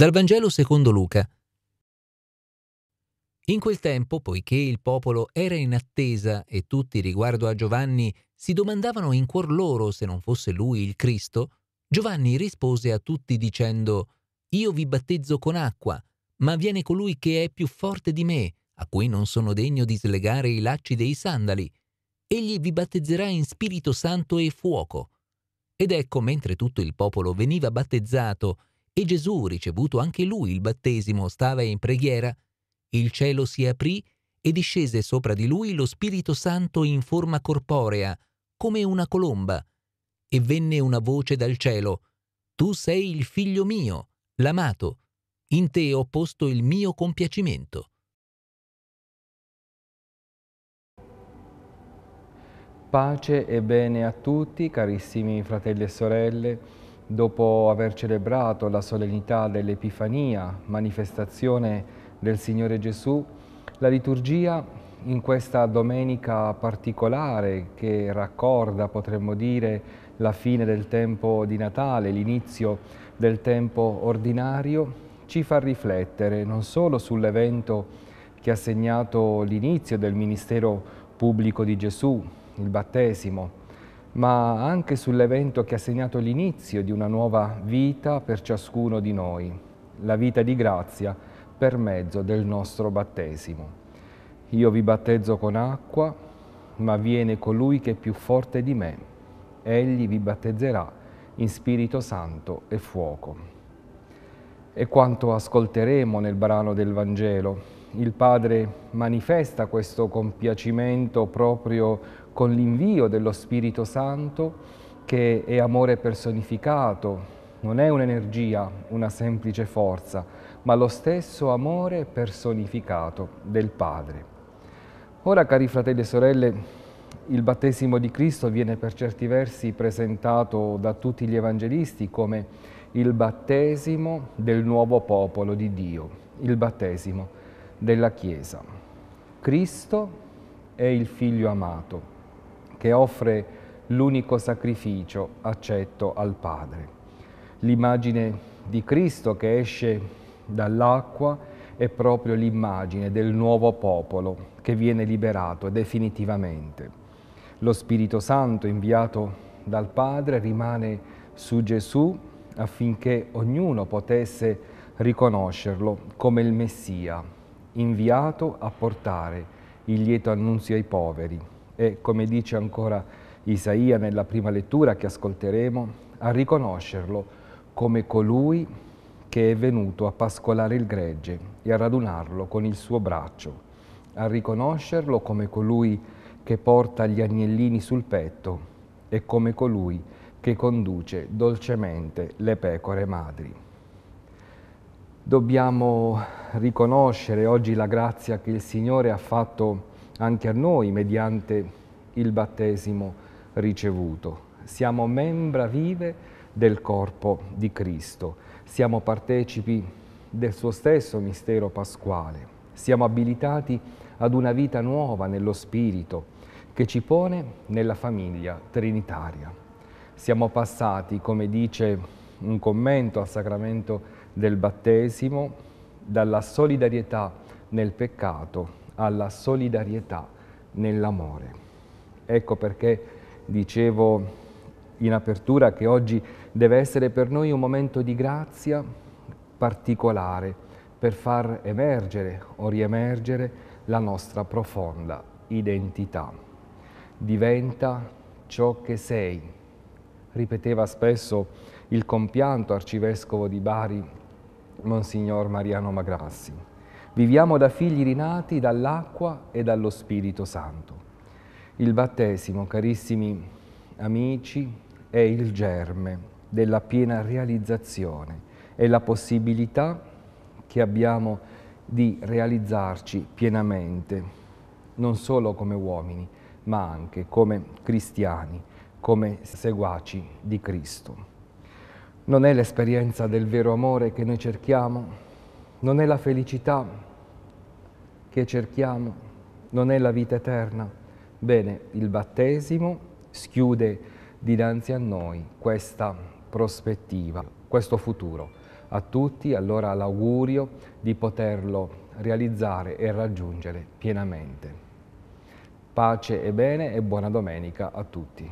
Dal Vangelo secondo Luca. In quel tempo, poiché il popolo era in attesa e tutti riguardo a Giovanni si domandavano in cuor loro se non fosse lui il Cristo, Giovanni rispose a tutti dicendo, Io vi battezzo con acqua, ma viene colui che è più forte di me, a cui non sono degno di slegare i lacci dei sandali. Egli vi battezzerà in Spirito Santo e fuoco. Ed ecco, mentre tutto il popolo veniva battezzato e Gesù, ricevuto anche lui il battesimo, stava in preghiera, il cielo si aprì e discese sopra di lui lo Spirito Santo in forma corporea, come una colomba, e venne una voce dal cielo, Tu sei il figlio mio, l'amato, in te ho posto il mio compiacimento. Pace e bene a tutti, carissimi fratelli e sorelle. Dopo aver celebrato la solennità dell'Epifania, manifestazione del Signore Gesù, la liturgia in questa domenica particolare che raccorda, potremmo dire, la fine del tempo di Natale, l'inizio del tempo ordinario, ci fa riflettere non solo sull'evento che ha segnato l'inizio del ministero pubblico di Gesù, il battesimo, ma anche sull'evento che ha segnato l'inizio di una nuova vita per ciascuno di noi, la vita di grazia per mezzo del nostro battesimo. Io vi battezzo con acqua, ma viene colui che è più forte di me. Egli vi battezzerà in Spirito Santo e fuoco. E quanto ascolteremo nel brano del Vangelo, il Padre manifesta questo compiacimento proprio con l'invio dello Spirito Santo che è amore personificato, non è un'energia, una semplice forza, ma lo stesso amore personificato del Padre. Ora, cari fratelli e sorelle, il battesimo di Cristo viene per certi versi presentato da tutti gli evangelisti come il battesimo del nuovo popolo di Dio, il battesimo della Chiesa. Cristo è il Figlio amato, che offre l'unico sacrificio accetto al Padre. L'immagine di Cristo che esce dall'acqua è proprio l'immagine del nuovo popolo che viene liberato definitivamente. Lo Spirito Santo inviato dal Padre rimane su Gesù affinché ognuno potesse riconoscerlo come il Messia, inviato a portare il lieto annunzio ai poveri, e, come dice ancora Isaia nella prima lettura che ascolteremo, a riconoscerlo come colui che è venuto a pascolare il gregge e a radunarlo con il suo braccio, a riconoscerlo come colui che porta gli agnellini sul petto e come colui che conduce dolcemente le pecore madri. Dobbiamo riconoscere oggi la grazia che il Signore ha fatto anche a noi mediante il battesimo ricevuto. Siamo membra vive del corpo di Cristo, siamo partecipi del suo stesso mistero pasquale, siamo abilitati ad una vita nuova nello Spirito che ci pone nella famiglia trinitaria. Siamo passati, come dice un commento al sacramento del battesimo, dalla solidarietà nel peccato alla solidarietà nell'amore. Ecco perché dicevo in apertura che oggi deve essere per noi un momento di grazia particolare per far emergere o riemergere la nostra profonda identità. Diventa ciò che sei, ripeteva spesso il compianto arcivescovo di Bari, Monsignor Mariano Magrassi. Viviamo da figli rinati dall'acqua e dallo Spirito Santo. Il battesimo, carissimi amici, è il germe della piena realizzazione, è la possibilità che abbiamo di realizzarci pienamente, non solo come uomini, ma anche come cristiani, come seguaci di Cristo. Non è l'esperienza del vero amore che noi cerchiamo, non è la felicità che cerchiamo, non è la vita eterna. Bene, il battesimo schiude dinanzi a noi questa prospettiva, questo futuro. a tutti allora l'augurio di poterlo realizzare e raggiungere pienamente. Pace e bene e buona domenica a tutti.